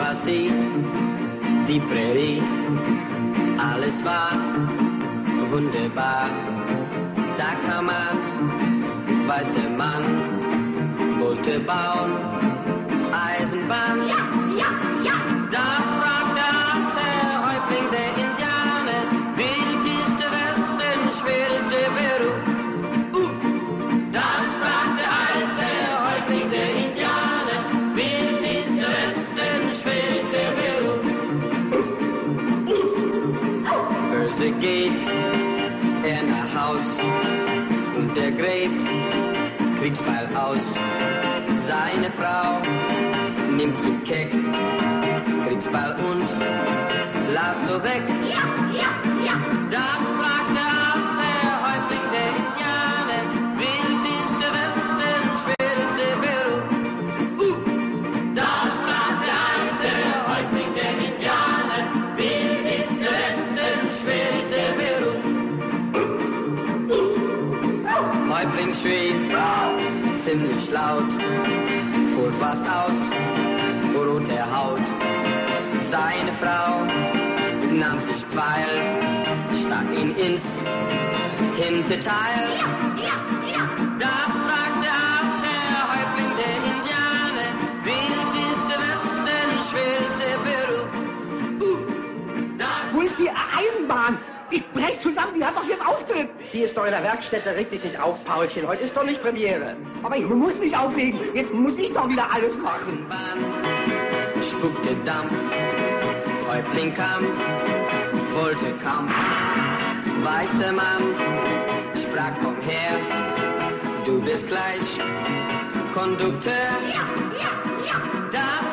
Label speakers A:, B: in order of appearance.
A: was sie, die Prärie, alles war wunderbar. Da kam ein weißer Mann, wollte bauen Börse geht er nach Haus und er gräbt Kriegsball aus. Seine Frau nimmt ihn keck, Kriegsball und Lasso weg. Häuptling schrie, ziemlich laut, fuhr fast aus, rote Haut. Seine Frau nahm sich Pfeil, stach ihn ins Hinterteil.
B: Ja, ja, ja.
C: Auftritt.
D: Die ist doch in der Werkstätte, reg dich nicht auf, Paulchen. Heute ist doch nicht Premiere.
C: Aber ich muss mich aufregen. Jetzt muss ich doch wieder alles machen.
A: Bahn spuckte Dampf, Häuptling kam, wollte Kampf. Weißer Mann sprach komm her, du bist gleich Kondukteur.
B: Ja,